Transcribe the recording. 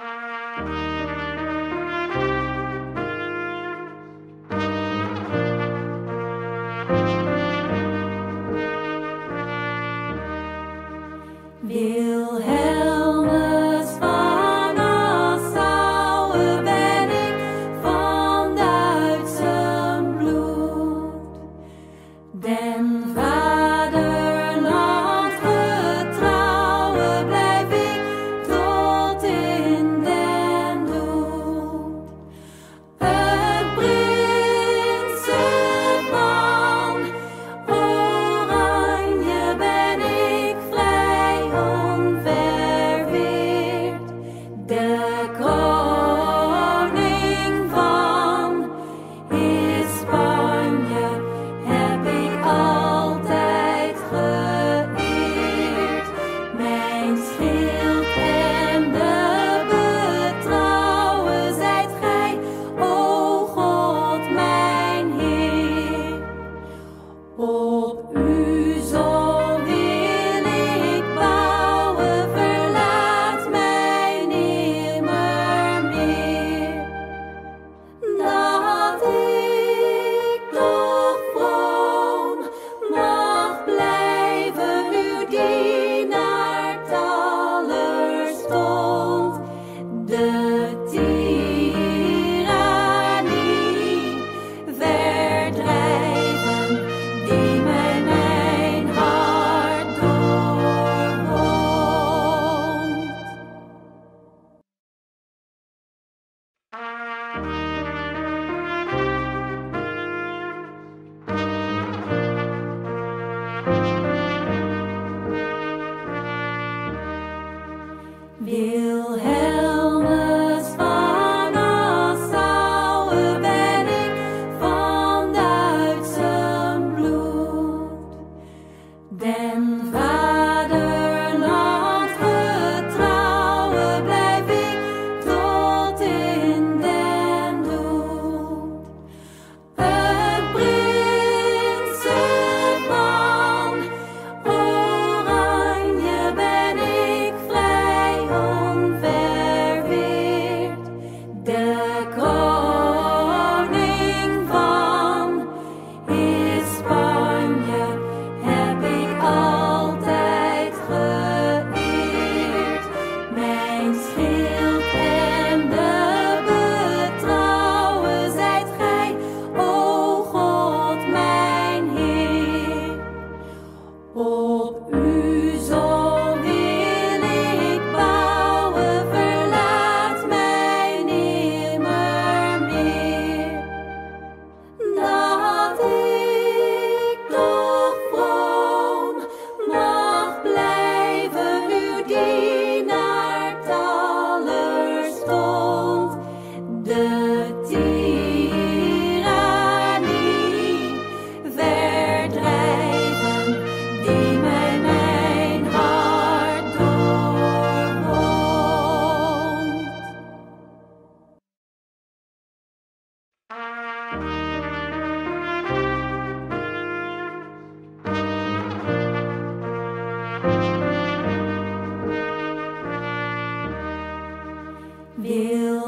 Wilhelmus Heal.